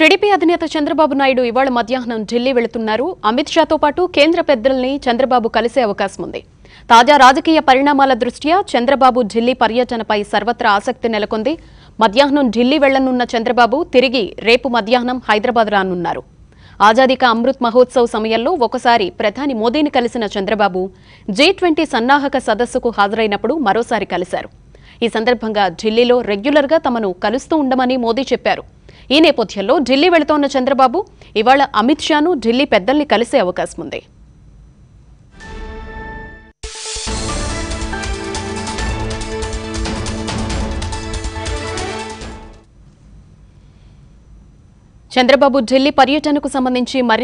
TDP అధినేత చంద్రబాబు నాయుడు ఇవాళ మధ్యాహ్నం ఢిల్లీ వెళుతున్నారు. అమిత్ షాతో పాటు కేంద్ర పెద్దల్ని చంద్రబాబు కలిసే అవకాశం ఉంది. తాజా రాజకీయ పరిణామాల దృష్ట్యా చంద్రబాబు ఢిల్లీ పర్యటనపై సర్వత్రా ఆసక్తి నెలకొంది. మధ్యాహ్నం ఢిల్లీ వెళ్ళనున్న చంద్రబాబు తిరిగి రేపు మధ్యాహ్నం హైదరాబాద్ రానున్నారు. ఆజాదీ అమృత్ మహోత్సవ్ సమయంలో ఒకసారి ప్రధాని మోదీని కలిసిన చంద్రబాబు జీ ట్వంటీ సన్నాహక సదస్సుకు హాజరైనప్పుడు మరోసారి కలిశారు. ఈ సందర్భంగా ఢిల్లీలో రెగ్యులర్గా తమను కలుస్తూ ఉండమని మోదీ చెప్పారు. ఈ నేపథ్యంలో ఢిల్లీ వెళుతోన్న చంద్రబాబు ఇవాళ అమిత్ షాను ఢిల్లీ పెద్దల్ని కలిసే అవకాశం ఉంది. చంద్రబాబు ఢిల్లీ పర్యటనకు సంబంధించి మరి